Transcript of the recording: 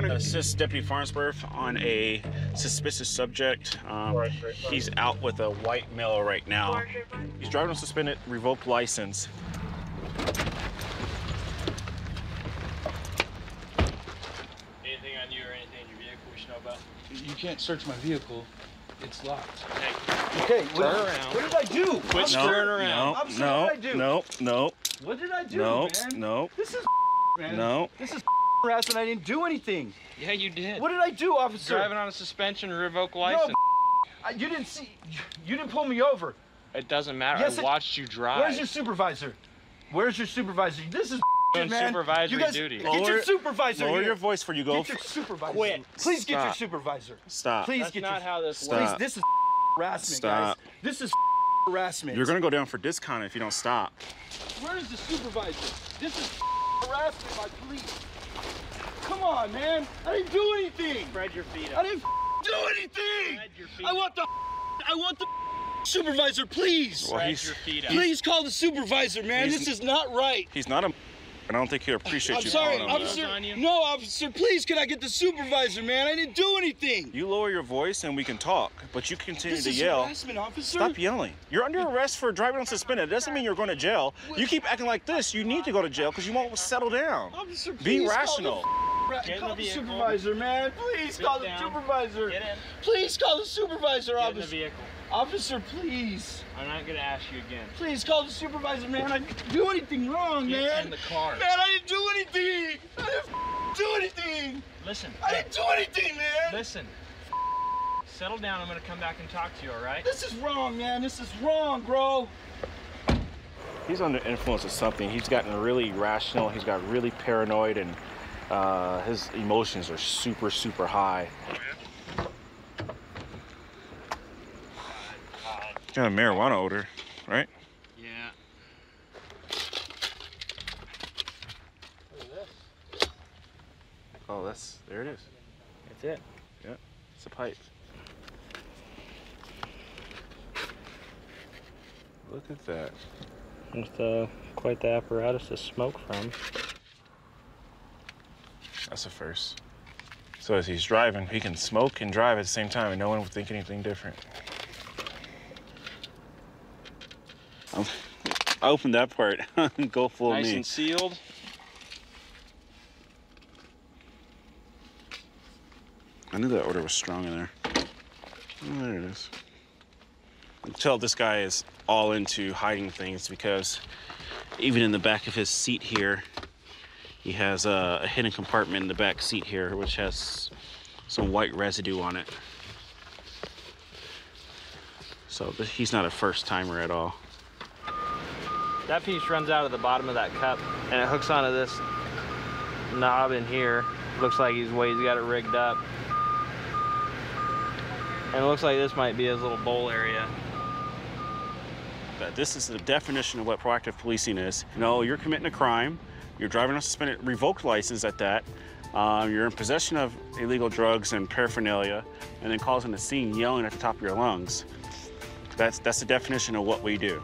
gonna assist Deputy Farnsworth on a suspicious subject. Um, he's out with a white male right now. He's driving a suspended, revoked license. Anything on you or anything in your vehicle we should know about? You can't search my vehicle. It's locked. Hey, Okay, what, Turn around. what did I do? Quit I'm around. No, I'm sorry, no, what did I do? no, no, What did I do, no, man? no, This is man. no. This is harassment. I didn't do anything. yeah, you did. What did I do, officer? Driving on a suspension, revoke No, license. I, you didn't see. You didn't pull me over. It doesn't matter. Yes, I it- watched you drive. Where's your supervisor? Where's your supervisor? This is Doing man. supervisory you guys, duty. Get your supervisor Lower here. your voice for you go. Get your supervisor. Quit. Please get your supervisor. Stop. Please That's get not your. how this Stop. works. Please, this is harassment, Stop. guys. This is harassment. You're gonna go down for discount if you don't stop. Where is the supervisor? This is harassment by police. Come on, man. I didn't do anything. Spread your feet I didn't do anything. Spread your feet I want the. I want the supervisor, please. Well, Spread he's- your feet up. Please call the supervisor, man. He's- This is not right. He's not a. I don't think he'll appreciate I'm you sorry, him. that. officer. No, officer, please, can I get the supervisor, man? I didn't do anything. You lower your voice and we can talk, but you continue This to is yell. harassment, officer. Stop yelling. You're under arrest for driving on suspended. It doesn't mean you're going to jail. You keep acting like this. You need to go to jail because you won't settle down. Officer, Be please rational. Call the, Get call the the supervisor, man. Please Sit call the supervisor. Get in. Please call the supervisor, Get in the officer. vehicle. Officer, please. I'm not gonna ask you again. Please call the supervisor, man. I didn't do anything wrong, Get man. in the car. Man, I didn't do anything. I didn't do anything. Listen. I didn't do anything, man. Listen. Settle down. I'm gonna come back and talk to you. All right? This is wrong, man. This is wrong, bro. He's under influence of something. He's gotten really irrational. He's got really paranoid, and uh, his emotions are super, super high. Got a marijuana odor, right? Yeah. Oh, that's there. It is. That's it. Yeah, it's a pipe. Look at that. With uh, quite the apparatus to smoke from. That's a first. So as he's driving, he can smoke and drive at the same time, and no one would think anything different. I opened that part. Go full nice me. and sealed. I knew that order was strong in there. Oh, there it is. I can tell this guy is all into hiding things because even in the back of his seat here, he has a, a hidden compartment in the back seat here, which has some white residue on it. So th- he's not a first timer at all. That piece runs out of the bottom of that cup and it hooks onto this knob in here. Looks like he's way he's got it rigged up. And it looks like this might be his little bowl area. that this is the definition of what proactive policing is. No, you're committing a crime. You're driving a suspended, revoked license at that. Um, you're in possession of illegal drugs and paraphernalia, and then causing a scene, yelling at the top of your lungs. That's that's the definition of what we do.